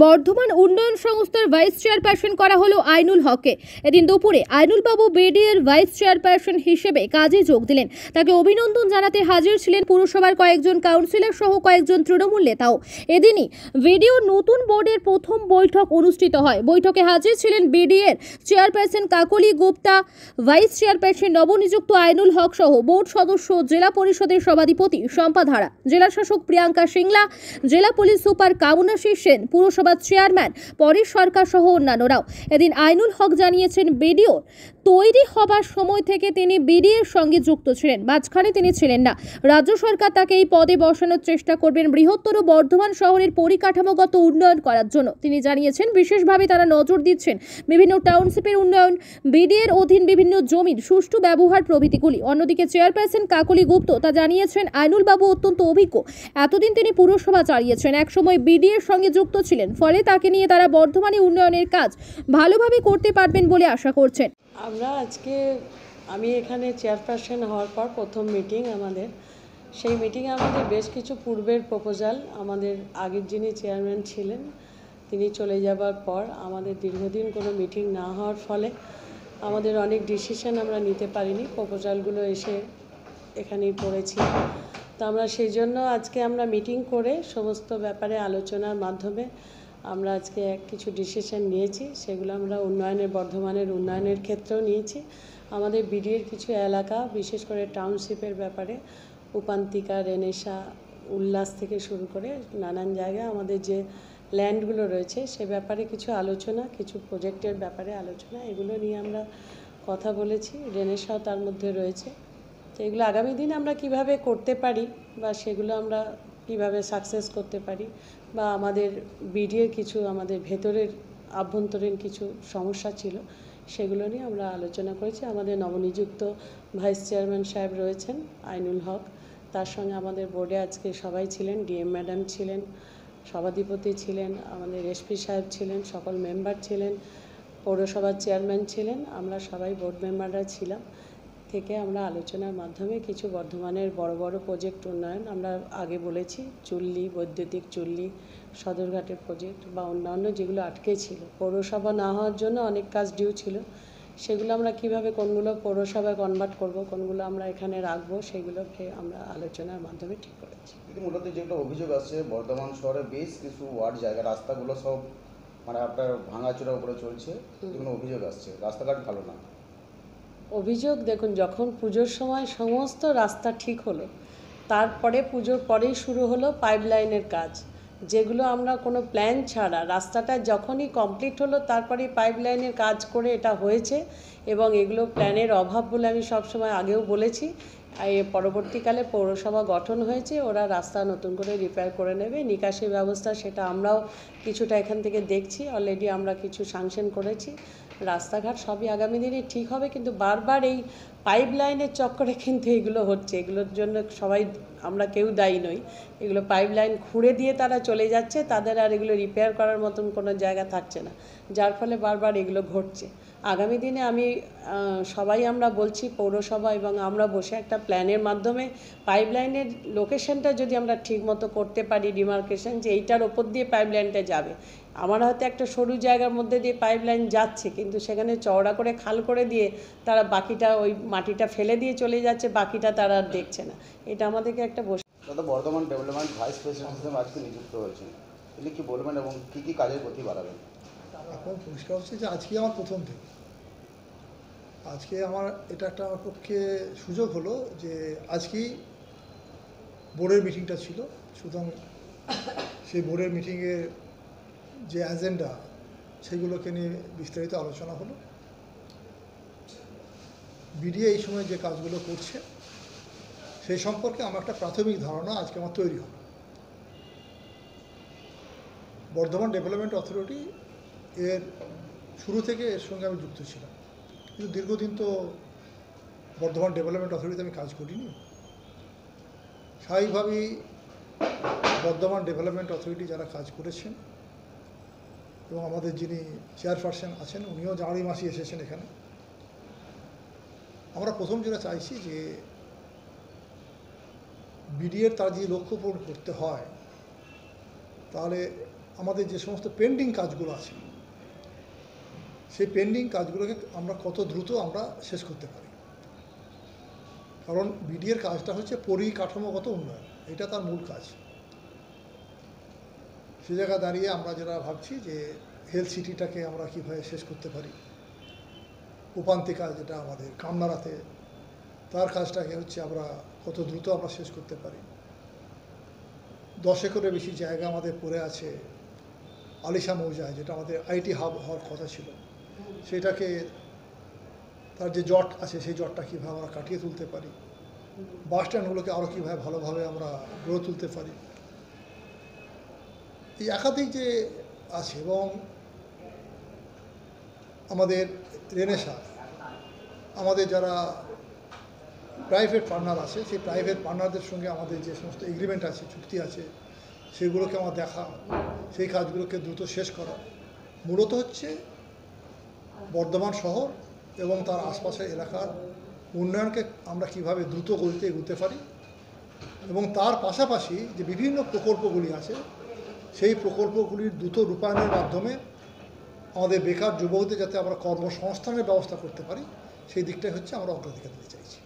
বর্ধমান উন্নয়ন সংস্থার vice chairperson করা হলো আইনুল হককে। এদিন দুপুরে আইনুল বাবু বিডিএর ভাইস চেয়ারপারসন হিসেবে কাজে যোগ দিলেন। তাকে অভিনন্দন জানাতে হাজির ছিলেন পুরসভার কয়েকজন কাউন্সিলর সহ কয়েকজন তৃণমূল নেতাও। এদিনই ভিডিও নতুন বোর্ডের প্রথম বৈঠক অনুষ্ঠিত হয়। বৈঠকে হাজির ছিলেন বিডিএর chairperson Kakali Gupta, vice chairperson নবনিযুক্ত আইনুল হক সহ বোর্ড সদস্য জেলা পরিষদের সভাধিপতি শম্পা ধারা জেলা শাসক প্রিয়াঙ্কা সিংলা, জেলা পুলিশ সুপার কামনাশী সেন পুরসভার চেয়ারম্যান পরেশ সরকার সহ অন্যান্যরাও। এদিন আইনুল হক জানিয়েছেন বিডিও তৈরি হবার সময় থেকে তিনি বিডিএর সঙ্গে যুক্ত ছিলেন। মাঝখানে তিনি ছিলেন না। রাজ্য সরকার তাকে এই পদে বসানোর চেষ্টা করবেন বৃহত্তর বর্ধমান শহরের পরিকাঠামোগত উন্নয়ন করার জন্য। তিনি জানিয়েছেন, বিশেষভাবে তারা নজর দিচ্ছেন বিভিন্ন টাউনশিপের উন্নয়ন, বিডিএর অধীন বিভিন্ন জমির সুষ্ঠু ব্যবহার প্রভৃতিগুলি। অন্যদিকে চেয়ারপারসন কাকলি গুপ্ত তা জানিয়েছেন আইনুল বাবু অত্যন্ত অভিজ্ঞ। এতদিন তিনি পুরসভা চালিয়েছেন, একসময় বিডিএর সঙ্গে যুক্ত ছিলেন। ফলে তাকে নিয়ে তারা বর্ধমানে উন্নয়নের কাজ ভালোভাবে করতে পারবেন বলে আশা করছেন। আমরা আজকে, আমি এখানে চেয়ারপারসন হওয়ার পর প্রথম মিটিং আমাদের। সেই মিটিংয়ে আমাদের বেশ কিছু পূর্বের প্রপোজাল আমাদের আগের যিনি চেয়ারম্যান ছিলেন, তিনি চলে যাবার পর আমাদের দীর্ঘদিন কোনো মিটিং না হওয়ার ফলে আমাদের অনেক ডিসিশন আমরা নিতে পারিনি প্রপোজালগুলো এসে এখানেই পড়েছি। তো আমরা সেই জন্য আজকে আমরা মিটিং করে সমস্ত ব্যাপারে আলোচনার মাধ্যমে আমরা আজকে কিছু ডিসিশন নিয়েছি, সেগুলো আমরা উন্নয়নের, বর্ধমানের উন্নয়নের ক্ষেত্রেও নিয়েছি। আমাদের বিডিএর কিছু এলাকা, বিশেষ করে টাউনশিপের ব্যাপারে, উপান্তিকা, রেনেসা, উল্লাস থেকে শুরু করে নানান জায়গায় আমাদের যে ল্যান্ডগুলো রয়েছে, সে ব্যাপারে কিছু আলোচনা, কিছু প্রজেক্টের ব্যাপারে আলোচনা, এগুলো নিয়ে আমরা কথা বলেছি। রেনেসাও তার মধ্যে রয়েছে। তো এগুলো আগামী দিনে আমরা কীভাবে করতে পারি বা সেগুলো আমরা কীভাবে সাকসেস করতে পারি বা আমাদের বিডিএর কিছু, আমাদের ভেতরের আভ্যন্তরীণ কিছু সমস্যা ছিল, সেগুলো নিয়ে আমরা আলোচনা করেছি। আমাদের নবনিযুক্ত ভাইস চেয়ারম্যান সাহেব রয়েছেন, আইনুল হক। তার সঙ্গে আমাদের বোর্ডে আজকে সবাই ছিলেন, ডিএম ম্যাডাম ছিলেন, সভাধিপতি ছিলেন, আমাদের এসপি সাহেব ছিলেন, সকল মেম্বার ছিলেন, পৌরসভার চেয়ারম্যান ছিলেন, আমরা সবাই বোর্ড মেম্বাররা ছিলাম। থেকে আমরা আলোচনার মাধ্যমে কিছু বর্ধমানের বড় বড় প্রজেক্ট উন্নয়ন আমরা আগে বলেছি চুল্লি বৈদ্যুতিক চুল্লি সদরঘাটের প্রজেক্ট বা অন্যান্য যেগুলো আটকে ছিল। পৌরসভা না হওয়ার জন্য অনেক কাজ ডিউ ছিল। সেগুলো আমরা কীভাবে কোনগুলো পৌরসভায় কনভার্ট করব কোনগুলো আমরা এখানে রাখব সেগুলোকে আমরা আলোচনার মাধ্যমে ঠিক করেছি। মূলত যেটা অভিযোগ আসছে বর্ধমান শহরে বেশ কিছু ওয়ার্ড জায়গা রাস্তাগুলো সব মানে আপনার ভাঙাচোরা উপরে চলছে। এগুলো অভিযোগ আসছে। রাস্তাঘাট ভালো না। অভিযোগ, দেখুন, যখন পুজোর সময় সমস্ত রাস্তা ঠিক হলো, তারপরে পুজোর পরেই শুরু হলো পাইপলাইনের কাজ, যেগুলো আমরা কোনো প্ল্যান ছাড়া, রাস্তাটা যখনই কমপ্লিট হলো তারপরেই পাইপলাইনের কাজ করে এটা হয়েছে এবং এগুলো প্ল্যানের অভাব বলে আমি সবসময় আগেও বলেছি। পরবর্তীকালে পৌরসভা গঠন হয়েছে, ওরা রাস্তা নতুন করে রিপেয়ার করে নেবে, নিকাশি ব্যবস্থা সেটা আমরাও কিছুটা এখান থেকে দেখছি অলরেডি আমরা কিছু সাংশন করেছি। রাস্তাঘাট সবই আগামী দিনে ঠিক হবে, কিন্তু বারবার এই পাইপ লাইনের চক্করে কিন্তু এগুলো হচ্ছে। এগুলোর জন্য সবাই, আমরা কেউ দায়ী নই। এগুলো পাইপ লাইন খুঁড়ে দিয়ে তারা চলে যাচ্ছে, তাদের আর এগুলো রিপেয়ার করার মতন কোনো জায়গা থাকছে না। যার ফলে বারবার এগুলো ঘটছে। আগামী দিনে আমি সবাই আমরা বলছি, পৌরসভা এবং আমরা বসে একটা প্ল্যানের মাধ্যমে পাইপ লাইনের লোকেশনটা যদি আমরা ঠিকমতো করতে পারি ডিমার্কেশন যে এইটার ওপর দিয়ে পাইপ লাইনটা যাবে। আমার হয়তো একটা সরু জায়গার মধ্যে দিয়ে পাইপ লাইন যাচ্ছে কিন্তু সেখানে চওড়া করে খাল করে দিয়ে তারা বাকিটা ওই মাটিটা ফেলে দিয়ে চলে যাচ্ছে বাকিটা তারা আর দেখছে না। এটা আমাদেরকে একটা বসে দাদা বর্ধমান ডেভেলপমেন্ট ভাইস প্রেসিডেন্ট হিসেবে আজকে নিযুক্ত হয়েছেন। তিনি কি বলবেন এবং কি কি কাজের গতি বাড়াবেন? এখন পরিষ্কার হচ্ছে যে আজকে আমার প্রথম দিন। আজকে আমার এটা একটা আমার পক্ষে সুযোগ হলো যে আজকেই বোর্ডের মিটিংটা ছিল। সুতরাং সেই বোর্ডের মিটিংয়ে যে অ্যাজেন্ডা সেগুলোকে নিয়ে বিস্তারিত আলোচনা হলো। বিডিএ এই সময় যে কাজগুলো করছে, সেই সম্পর্কে আমার একটা প্রাথমিক ধারণা আজকে আমার তৈরি হলো বর্ধমান ডেভেলপমেন্ট অথরিটি এর শুরু থেকে এর সঙ্গে আমি যুক্ত ছিলাম। কিন্তু দীর্ঘদিন তো বর্ধমান ডেভেলপমেন্ট অথরিটিতে আমি কাজ করিনি। স্বাভাবিকভাবেই বর্ধমান ডেভেলপমেন্ট অথরিটি যারা কাজ করেছেন এবং আমাদের যিনি চেয়ারপারসন আছেন, উনিও জানুয়ারি মাসে এসেছেন এখানে। আমরা প্রথম যেটা চাইছি যে বিডিএর তার যদি লক্ষ্য পূরণ করতে হয়, তাহলে আমাদের যে সমস্ত পেন্ডিং কাজগুলো আছে, সেই পেন্ডিং কাজগুলোকে আমরা কত দ্রুত আমরা শেষ করতে পারি। কারণ বিডিএর কাজটা হচ্ছে পরিকাঠামোগত উন্নয়ন, এটা তার মূল কাজ। সে জায়গায় দাঁড়িয়ে আমরা যেটা ভাবছি যে হেলথ সিটিটাকে আমরা কীভাবে শেষ করতে পারি? উপান্তিকা যেটা আমাদের কামনারাতে তার কাজটাকে হচ্ছে আমরা কত দ্রুত আমরা শেষ করতে পারি। দশ একরের বেশি জায়গা আমাদের পড়ে আছে আলিশা মৌজায়, যেটা আমাদের আইটি হাব হওয়ার কথা ছিল। সেটাকে, তার যে জট আছে, সেই জটটা কীভাবে আমরা কাটিয়ে তুলতে পারি? বাস স্ট্যান্ডগুলোকে আরও কীভাবে ভালোভাবে আমরা গড়ে তুলতে পারি? এই একাধিক যে আছে এবং আমাদের রেনেসা আমাদের যারা প্রাইভেট পার্টনার আছে, সেই প্রাইভেট পার্টনারদের সঙ্গে আমাদের যে সমস্ত এগ্রিমেন্ট আছে, চুক্তি আছে, সেগুলোকে আমার দেখা, সেই কাজগুলোকে দ্রুত শেষ করা। মূলত হচ্ছে বর্ধমান শহর এবং তার আশপাশের এলাকার উন্নয়নকে আমরা কীভাবে দ্রুত গতিতে এগুতে পারি এবং তার পাশাপাশি যে বিভিন্ন প্রকল্পগুলি আছে সেই প্রকল্পগুলির দ্রুত রূপায়ণের মাধ্যমে আমাদের বেকার যুবকদের যাতে আমরা কর্মসংস্থানের ব্যবস্থা করতে পারি সেই দিকটাই হচ্ছে আমরা অগ্রাধিকার দিতে চাইছি।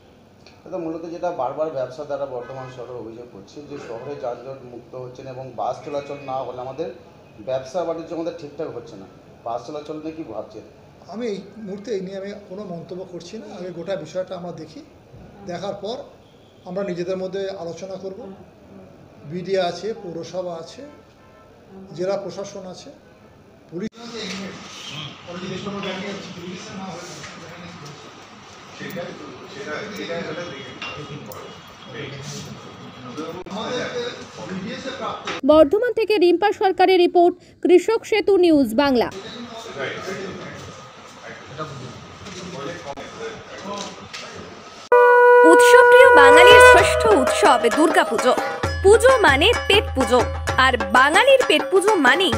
দাদা মূলত যেটা বারবার ব্যবসা দ্বারা বর্তমান শহরে অভিযোগ করছে যে শহরে যানজট মুক্ত হচ্ছে না এবং বাস চলাচল না হলে আমাদের ব্যবসা বাণিজ্য আমাদের ঠিকঠাক হচ্ছে না। বাস চলাচল নিয়ে কি ভাবছেন? আমি এই মুহূর্তে এই নিয়ে আমি কোনো মন্তব্য করছি না। আগে গোটা বিষয়টা আমরা দেখি। দেখার পর আমরা নিজেদের মধ্যে আলোচনা করব। বিডিএ আছে পৌরসভা আছে জেলা প্রশাসন আছে পুলিশ বর্ধমান থেকে রিম্পা সরকারের রিপোর্ট কৃষক সেতু নিউজ বাংলা। উৎসবপ্রিয় বাঙালির শ্রেষ্ঠ উৎসব দুর্গাপুজো। পুজো মানে পেট পুজো। আর বাঙালির পেট পুজো মানেই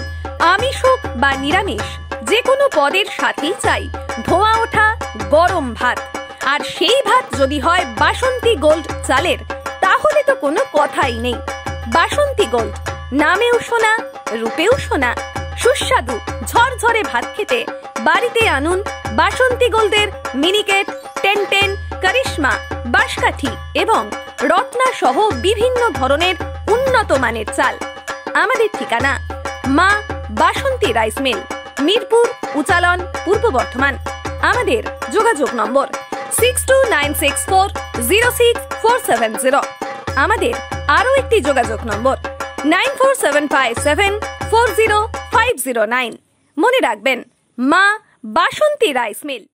আমিষ হোক বা নিরামিষ যে কোনো পদের সাথেই চাই ধোয়া ওঠা, গরম ভাত। আর সেই ভাত যদি হয় বাসন্তী গোল্ড চালের, তাহলে তো কোনো কথাই নেই। বাসন্তী গোল্ড, নামেও শোনা, রূপেও শোনা। সুস্বাদু, ঝরঝরে ভাত খেতে বাড়িতে আনুন বাসন্তী গোল্ডের মিনিকেট টেন টেন কারিশমা, বাঁশকাঠি এবং রত্না সহ বিভিন্ন ধরনের উন্নত মানের চাল। আমাদের ঠিকানা মা বাসন্তী রাইস মিল, মিরপুর, উচালন, পূর্ব বর্ধমান। আমাদের যোগাযোগ নম্বর six two nine six four zero six four seven zero আমাদের আরও একটি যোগাযোগ নম্বর nine four seven five seven four zero five zero nine মনে রাখবেন, মা বাসন্তী রাইস মিল।